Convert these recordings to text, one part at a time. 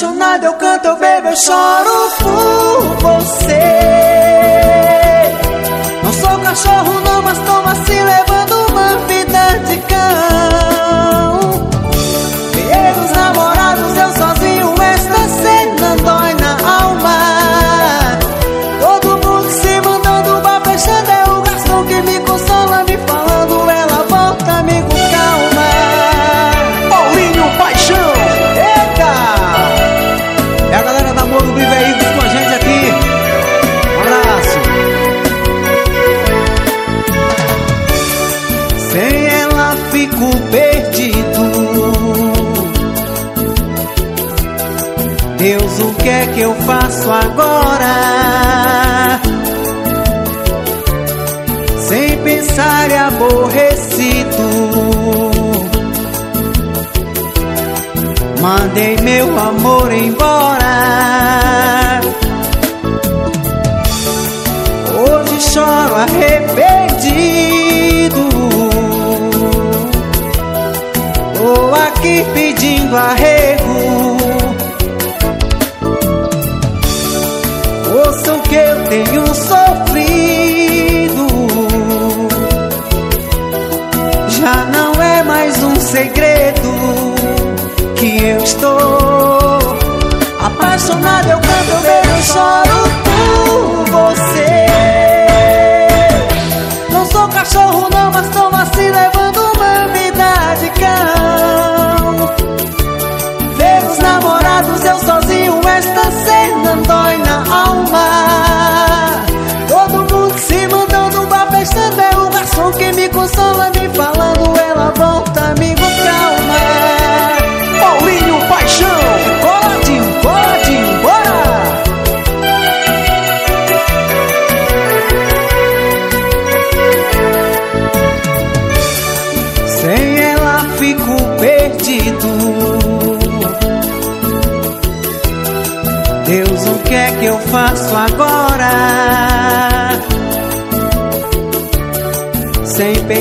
apaixonado, eu canto, eu bebo, eu choro por você. Não sou cachorro, não, mas toma se levanta. agora. Sem pensar e aborrecido. Mandei meu amor embora. Hoje choro arrependido. Tô aqui pedindo arrependimento. tenho sofrido. Já não é mais um segredo que eu estou apaixonado. Eu canto, eu vejo, choro por você.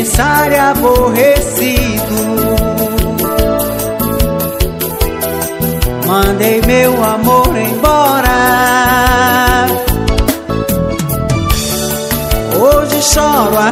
pensar aborrecido. Mandei meu amor embora. Hoje choro a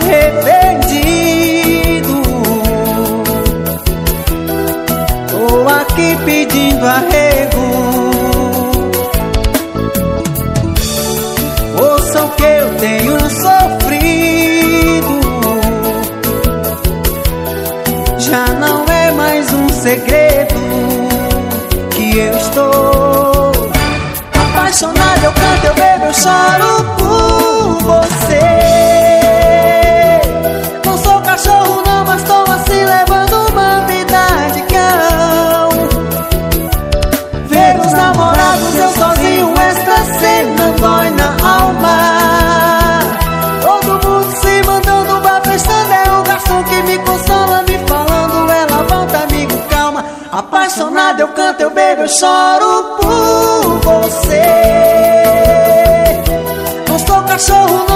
Apaixonado eu canto, eu bebo, eu choro por você. Não sou cachorro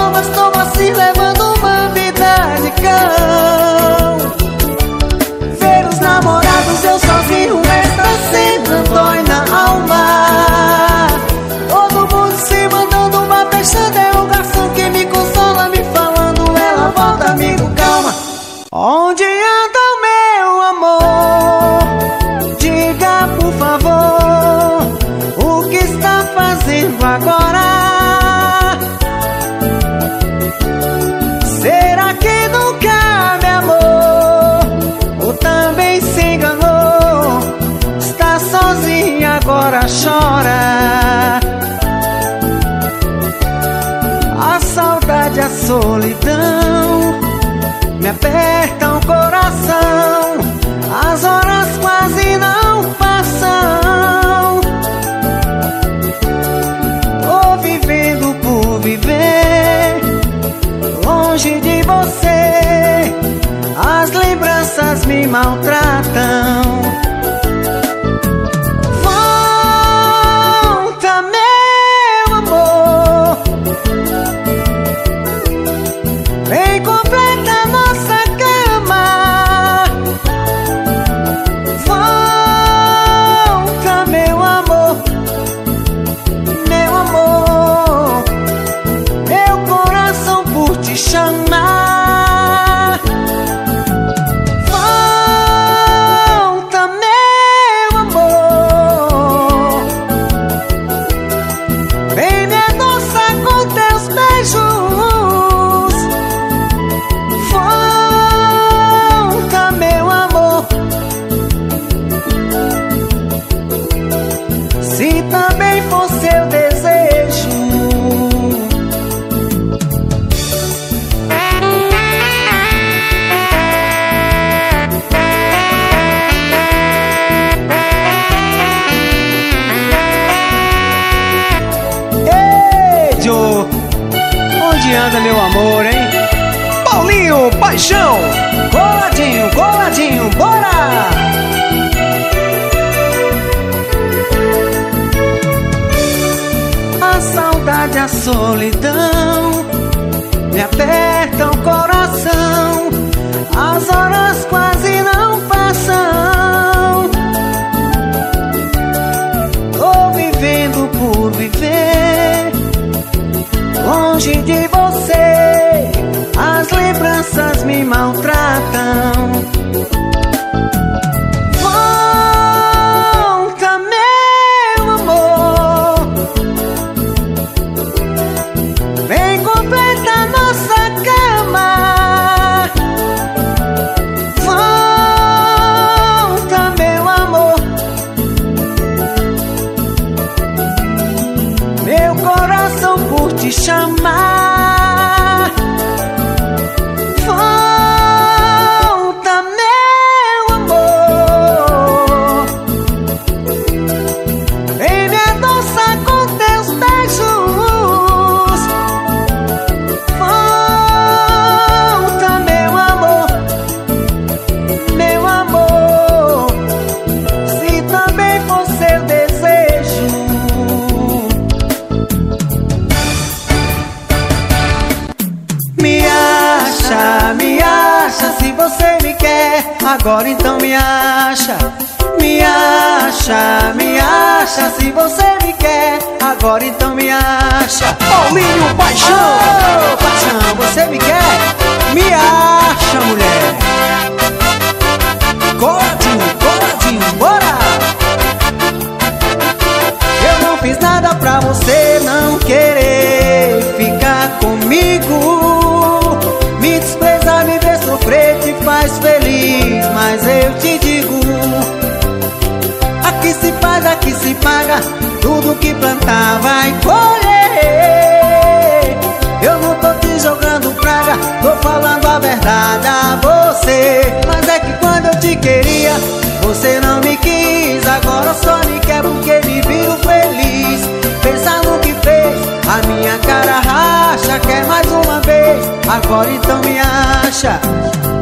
Agora então me acha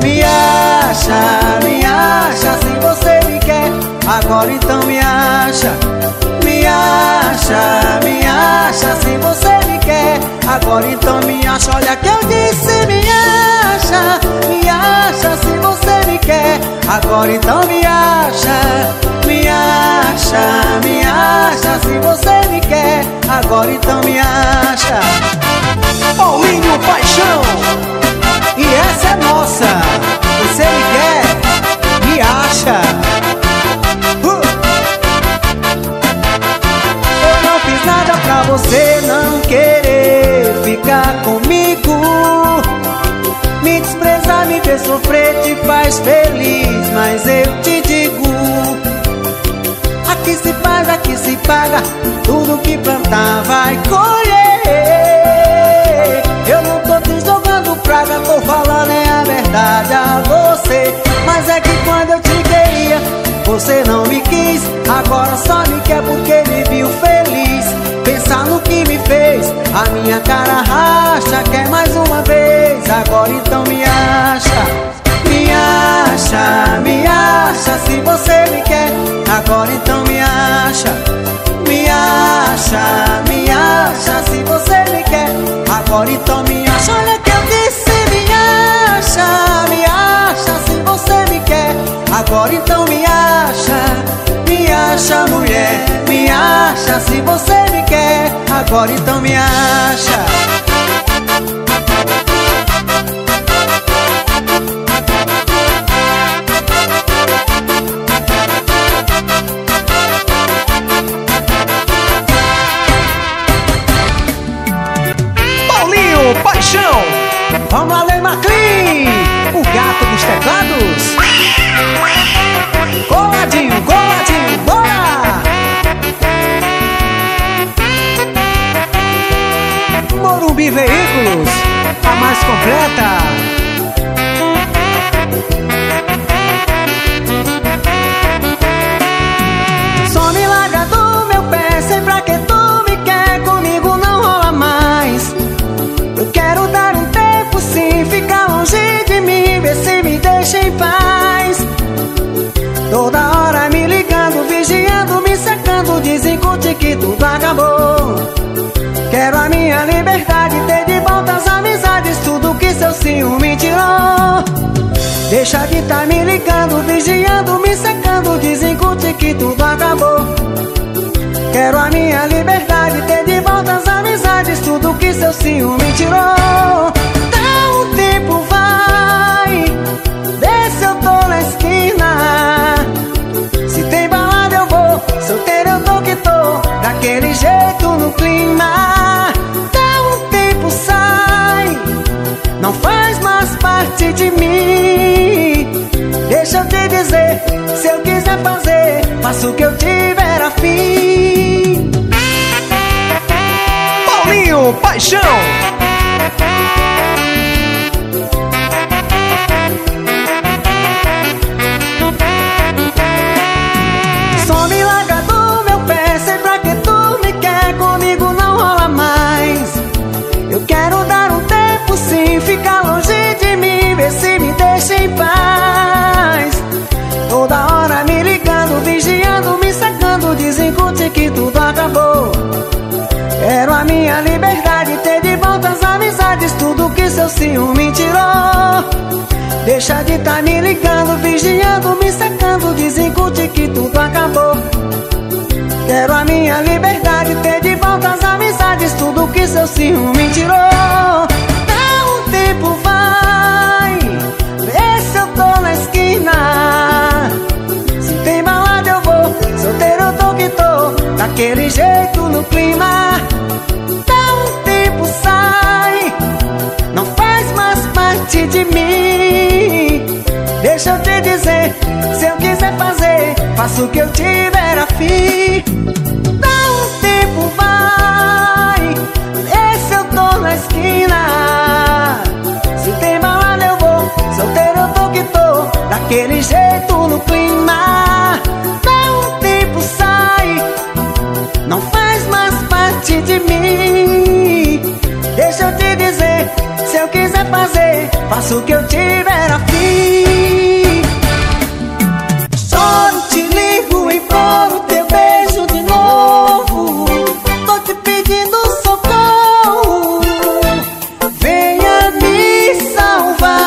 me acha, me acha se você me quer Agora então me acha Me acha, me acha se você me quer Agora então me acha Olha que eu disse me acha Me acha se você me quer Agora então me acha Me acha, me acha se você me quer Agora então me acha Paulinho Paixão faz feliz, mas eu te digo. Aqui se faz, aqui se paga, tudo que plantar vai colher. Eu não tô te jogando praga, tô falando é a verdade a você Mas é que quando eu te queria, você não me quis Agora só me quer porque me viu feliz Pensar no que me fez, a minha cara racha Quer mais uma vez, agora então me acha se você me quer Agora então me acha Me acha, me acha. Se você me quer Agora então me acha, olha que eu disse Me acha, me acha. Se você me quer Agora então me acha, me acha mulher Me acha. Se você me quer Agora então me acha Paixão. Vamos além, Maclean, o gato dos teclados. Coladinho, coladinho, Deixa de tá me ligando, vigiando, me secando, desencute que tudo acabou. Quero a minha liberdade, ter de volta as amizades, tudo que seu ciúme tirou. Dá um tempo, vai, vê se eu tô na esquina. Se tem balada eu vou, solteiro eu tô que tô, daquele jeito no clima. Dá um tempo, sai, não faz mais parte de mim. Deixa eu te dizer, se eu quiser fazer, faço o que eu tiver a fim. Paulinho Paixão. Seu ciúme tirou. Deixa de tá me ligando, vigiando, me secando, desencute que tudo acabou. Quero a minha liberdade, ter de volta as amizades, tudo que seu ciúme tirou. Dá um tempo, vai, vê se eu tô na esquina. Se tem balada eu vou, solteiro eu tô que tô, daquele jeito de mim. Deixa eu te dizer, se eu quiser fazer, faço o que eu tiver a fim. Dá um tempo, vai, vê se eu tô na esquina. Se tem balada eu vou, solteiro eu tô que tô, daquele jeito no clima. Fazer, faço o que eu tiver a fim. Choro, te ligo, imploro teu beijo de novo. Tô te pedindo socorro, venha me salvar.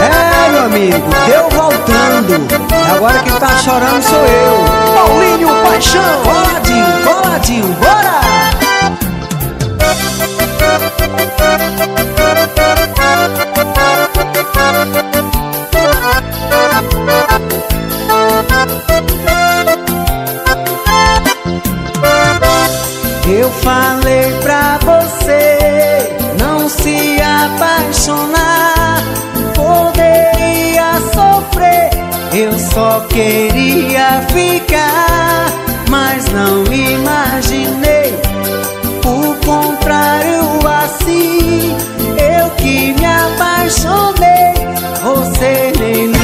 É, meu amigo, deu voltando. Agora quem tá chorando sou eu. Paulinho Paixão. Coladinho, coladinho, bora! Eu falei pra você não se apaixonar, poderia sofrer. Eu só queria ficar, mas não imaginei o contrário assim. Eu que me apaixonei, você nem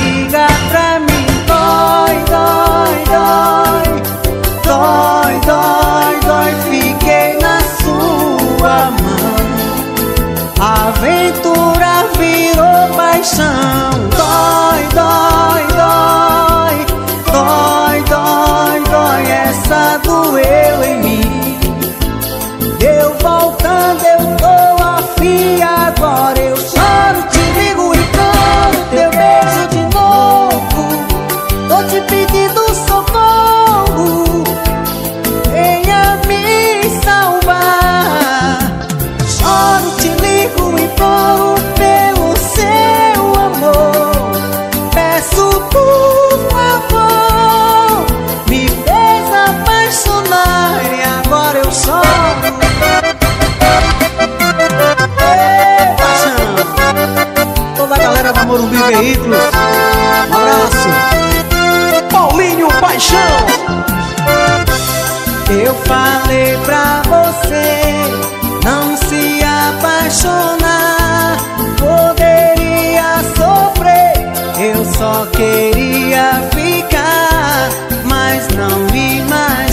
Veículos, um abraço. Paulinho Paixão. Eu falei pra você não se apaixonar, poderia sofrer. Eu só queria ficar, mas não imaginei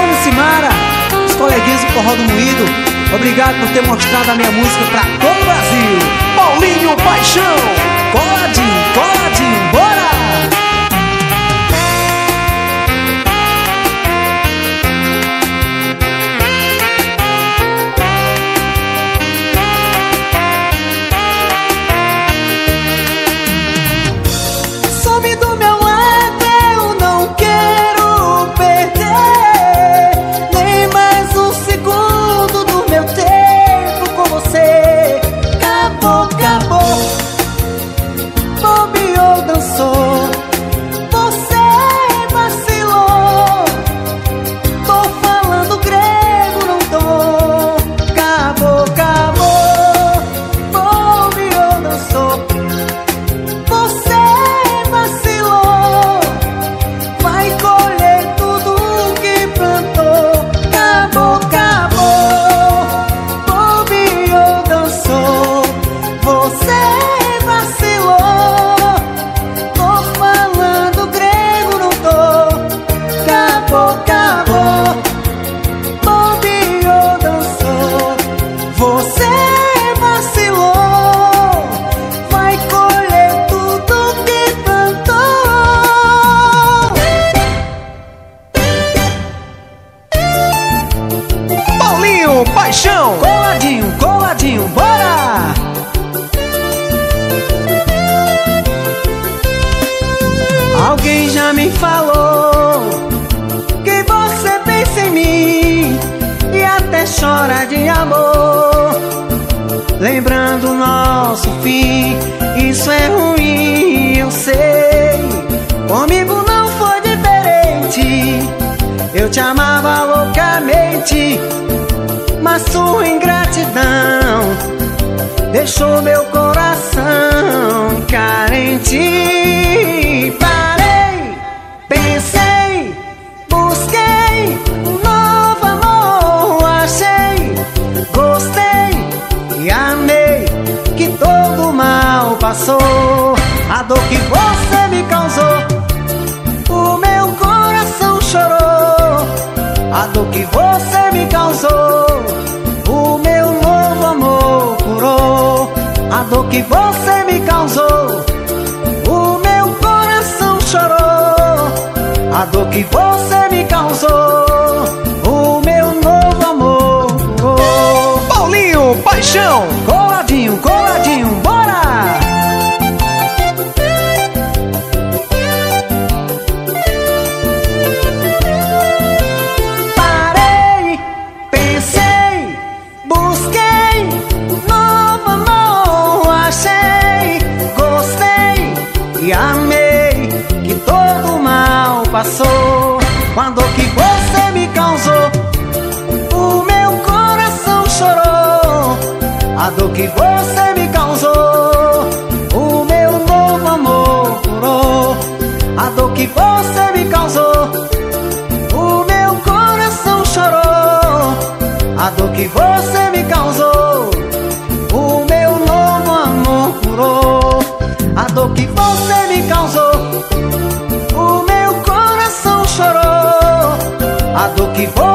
Bruno Simara, os coleguinhas do Corral do Moído. Obrigado por ter mostrado a minha música pra todo o Brasil. Paulinho Paixão, coladinho, coladinho, bora! Chora de amor. Lembrando nosso fim, isso é ruim, eu sei. Comigo não foi diferente. Eu te amava loucamente, mas sua ingratidão deixou meu coração carente. Passou. A dor que você me causou, o meu coração chorou. A dor que você me causou, o meu novo amor curou. A dor que você me causou, o meu coração chorou. A dor que você me causou, o meu novo amor curou. Paulinho Paixão. Que você me causou, o meu novo amor curou. A dor que você me causou. O meu coração chorou. A dor que você me causou. O meu novo amor curou. A dor que você me causou. O meu coração chorou. A dor que você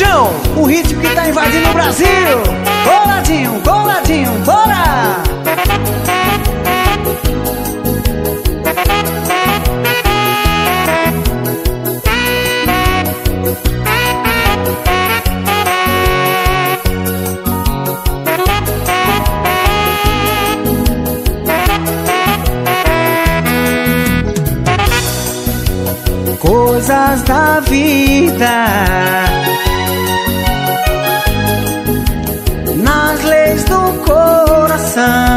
Paixão. O ritmo que tá invadindo o Brasil. Coladinho, coladinho, bora! Coisas da vida coração.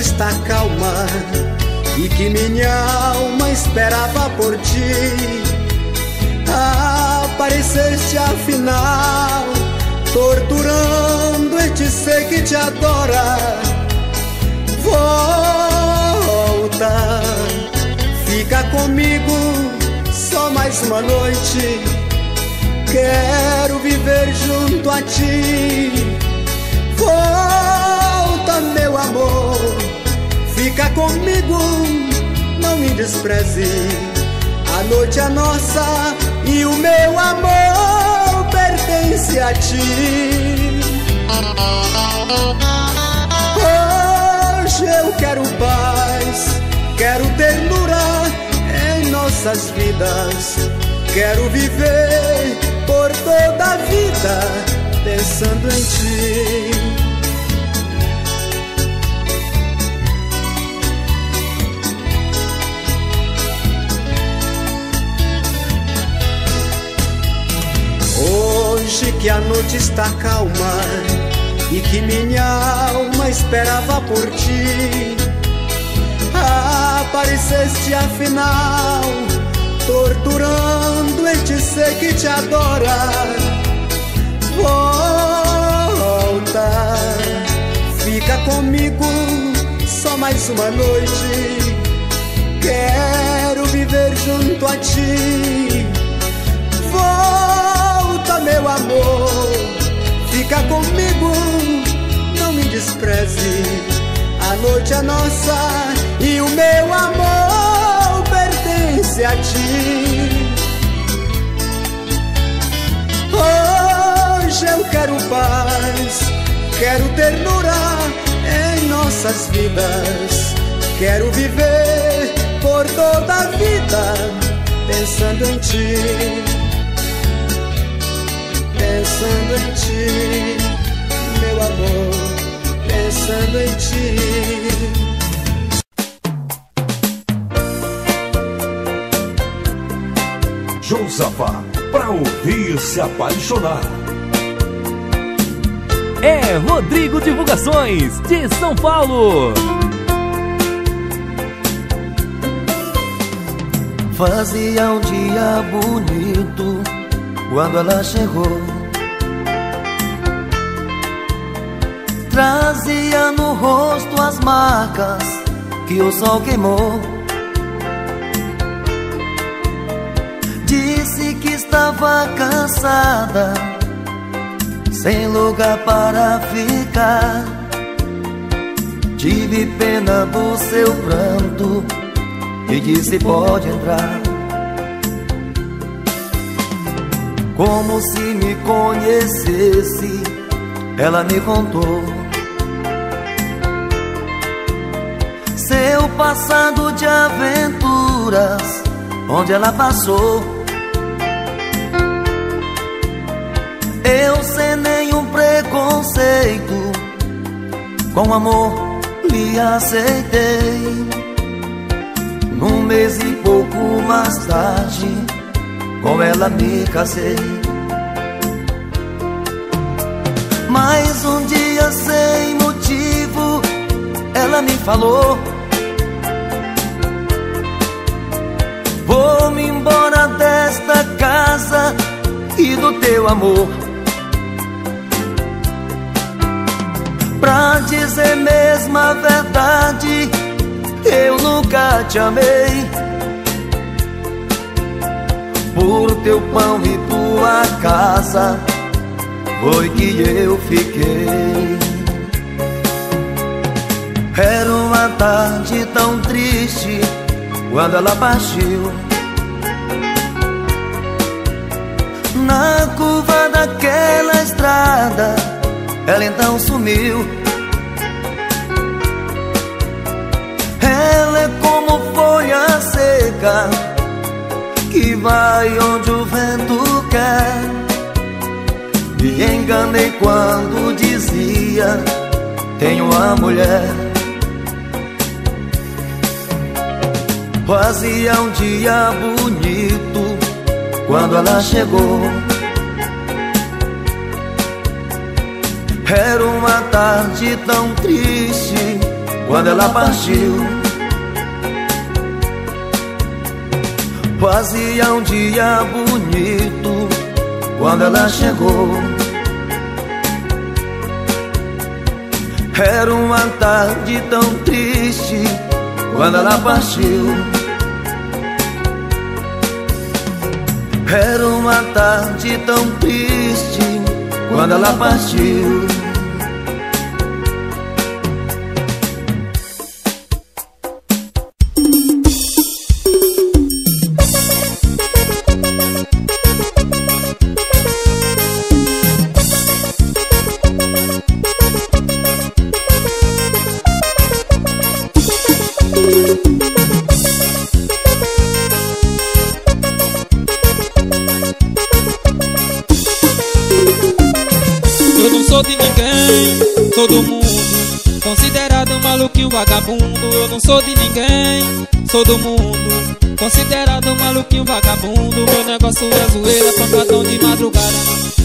Está calma e que minha alma esperava por ti, apareceste afinal, torturando este ser que te adora. Volta, fica comigo só mais uma noite. Quero viver junto a ti. Volta, meu amor, fica comigo, não me despreze. A noite é nossa e o meu amor pertence a ti. Hoje eu quero paz, quero ternura em nossas vidas. Quero viver por toda a vida pensando em ti. Hoje que a noite está calma e que minha alma esperava por ti, apareceste afinal, torturando este ser que te adora. Volta, fica comigo só mais uma noite. Quero viver junto a ti. Volta, meu amor, fica comigo, não me despreze. A noite é nossa e o meu amor pertence a ti. Hoje eu quero paz, quero ternura em nossas vidas. Quero viver por toda a vida pensando em ti, pensando em ti, meu amor, pensando em ti. Josafá, para ouvir se apaixonar. É Rodrigo Divulgações, de São Paulo. Fazia um dia bonito quando ela chegou. Trazia no rosto as marcas que o sol queimou. Disse que estava cansada, sem lugar para ficar. Tive pena do seu pranto e disse: Pode entrar. Como se me conhecesse, ela me contou. Seu passado de aventuras, onde ela passou. Eu sem nenhum preconceito, com amor lhe aceitei. Num mês e pouco mais tarde, com ela me casei. Mas um dia sem motivo, ela me falou. Vou-me embora desta casa e do teu amor. Pra dizer mesmo a verdade, eu nunca te amei. Por teu pão e tua casa, foi que eu fiquei. Era uma tarde tão triste quando ela partiu. Na curva daquela estrada, ela então sumiu. Ela é como folha seca que vai onde o vento quer. Me enganei quando dizia: Tenho uma mulher. Fazia um dia bonito quando ela chegou. Era uma tarde tão triste quando ela partiu. Fazia um dia bonito quando ela chegou. Era uma tarde tão triste quando ela partiu. Era uma tarde tão triste quando ela partiu. Sou de ninguém, sou do mundo. Considerado um maluquinho vagabundo. Meu negócio é zoeira, pancadão de madrugada.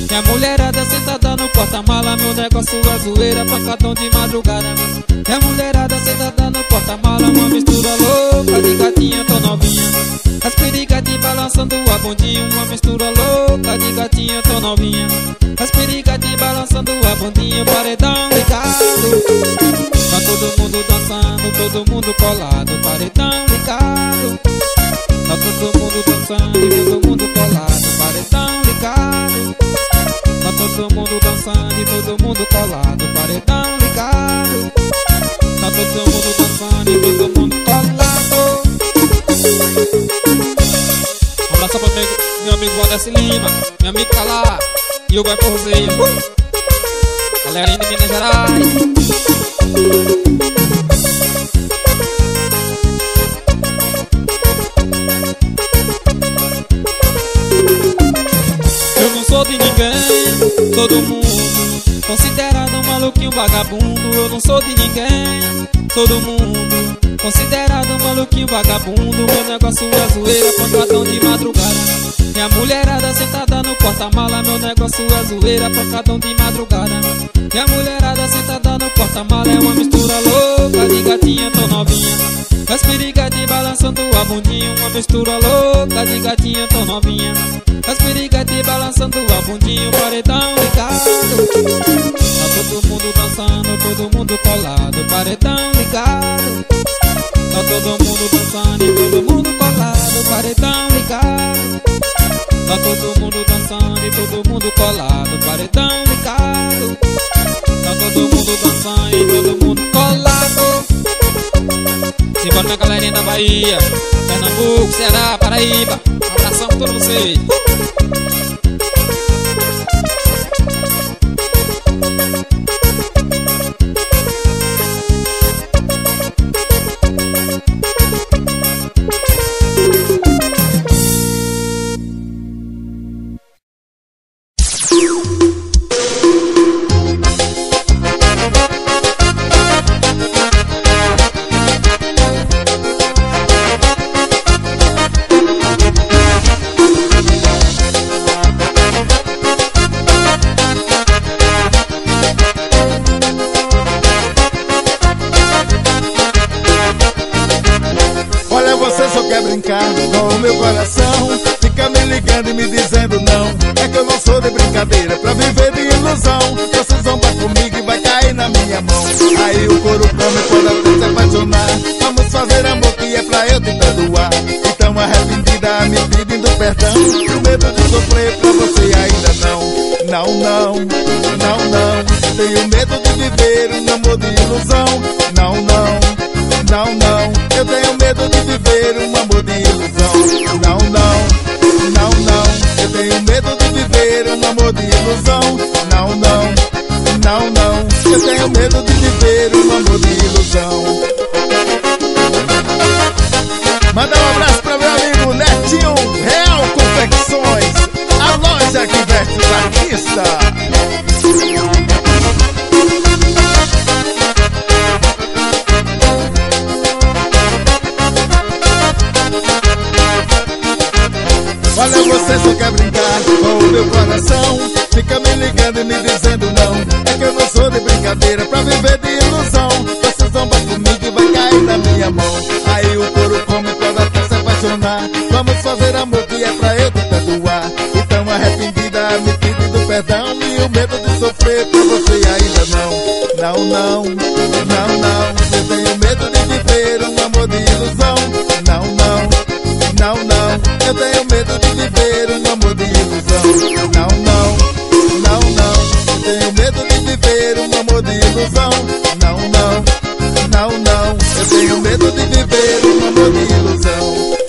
Minha mulherada sentada no porta-mala. Meu negócio é zoeira, pancadão de madrugada. colado, paredão ligado. Tá todo mundo dançando e todo mundo colado, paredão ligado. Tá todo mundo dançando e todo mundo colado, paredão ligado. Tá todo mundo dançando e todo mundo colado. Um abraço pra meu, meu amigo Valdeci Lima, minha amiga lá e o Guai Porzeia. Galerinha de Minas Gerais. Todo mundo, considerado maluquinho vagabundo Meu negócio é zoeira, pancadão de madrugada. Minha mulherada sentada no porta-mala Meu negócio é zoeira, pancadão de madrugada. E todo mundo colado, paredão ligado. Tá todo mundo dançando e todo mundo colado, paredão ligado. Tá todo mundo dançando e todo mundo colado. Se for na galerinha da Bahia Pernambuco, Ceará, Paraíba. you. tenho medo Me me pedindo perdão e o medo de sofrer por você ainda não. Não, não, não, não. Eu tenho medo de viver um amor de ilusão. Não, não, não, não. Eu tenho medo de viver um amor de ilusão. Não, não, não, não. Eu tenho medo de viver um amor de ilusão. Não, não, não, não. Eu tenho medo de viver um amor de ilusão.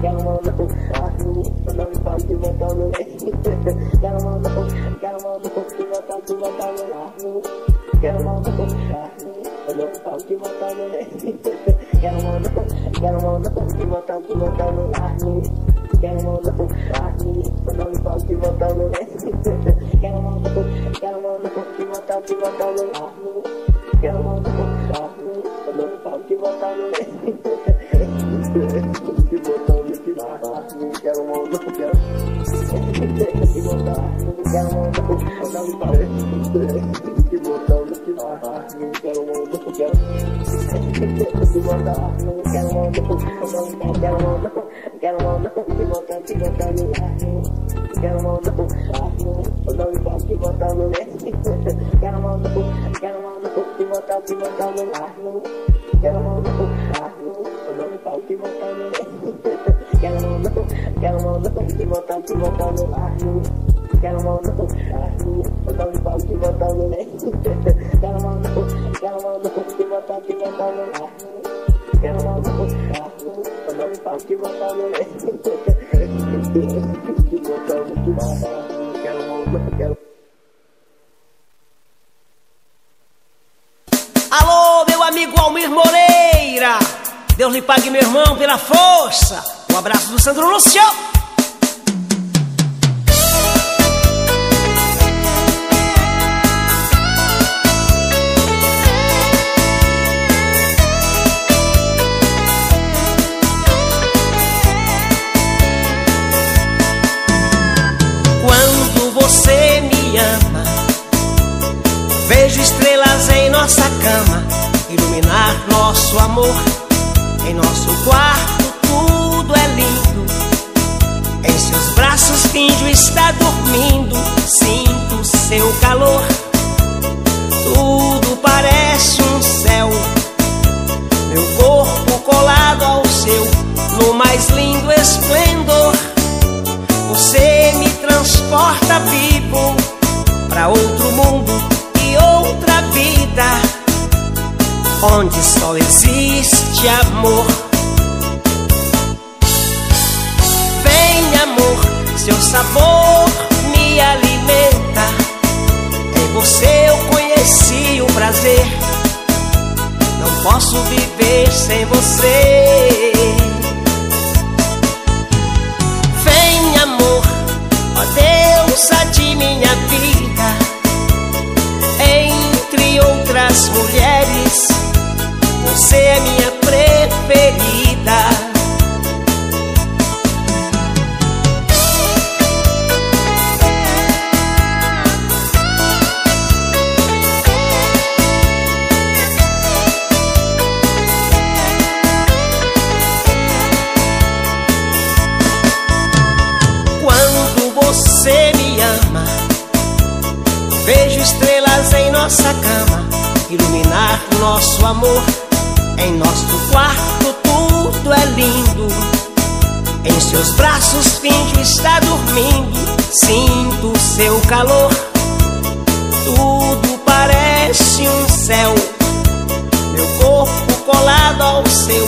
Quero mão do não me fala que botar no Quero mão do quero mão do que botar, que botar no ar. Quero mão do não me fala que botar no Quero mandar, quero mandar que botar, que botar no ar. Quero mandar ar, não me fala que botar no ar. Quero mandar, quero mandar que botar, que botar no ar. Quero mandar ar, não me fala que botar no ar. Que botar, que botar, quero mandar, quero que botar, quero mandar, não me fala que botar, que botar, quero mão, mão, quero mão, mão, que botar, que botar no ar. Quero mão, não que botar mão, quero mão, que botar, no ar. Quero mão, não. Quero mão, mão, que botar, que botar no ar. Quero mão, não que botar mão, quero mão, que botar, no não fala que botar Que botar quero mal do quero. Alô, meu amigo Almir Moreira. Deus lhe pague, meu irmão, pela força. Um abraço do Sandro Lúcio. Vejo estrelas em nossa cama iluminar nosso amor. Em nosso quarto seus braços finjo estar dormindo. Sinto seu calor. Tudo parece um céu. Meu corpo colado ao seu, no mais lindo esplendor. Você me transporta vivo para outro mundo outra vida onde só existe amor. Sabor me alimenta. Em você eu conheci o prazer. Não posso viver sem você. Vem, amor, ó deusa de minha vida outras mulheres, você é minha preferida. Nossa cama iluminar nosso amor. Em nosso quarto tudo é lindo. Em seus braços finjo estar dormindo. Sinto seu calor. Tudo parece um céu. Meu corpo colado ao seu,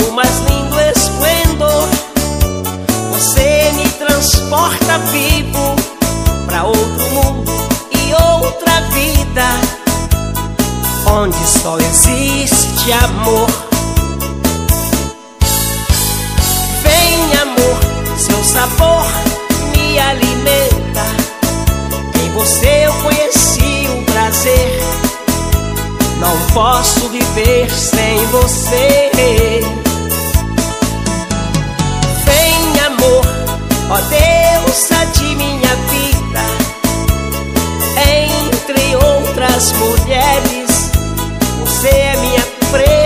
no mais lindo esplendor. Você me transporta vivo para onde só existe amor. Vem, amor, seu sabor me alimenta. Em você eu conheci o prazer. Não posso viver sem você. Vem, amor, ó deusa de minha vida. Entre outras mulheres você é minha preferida.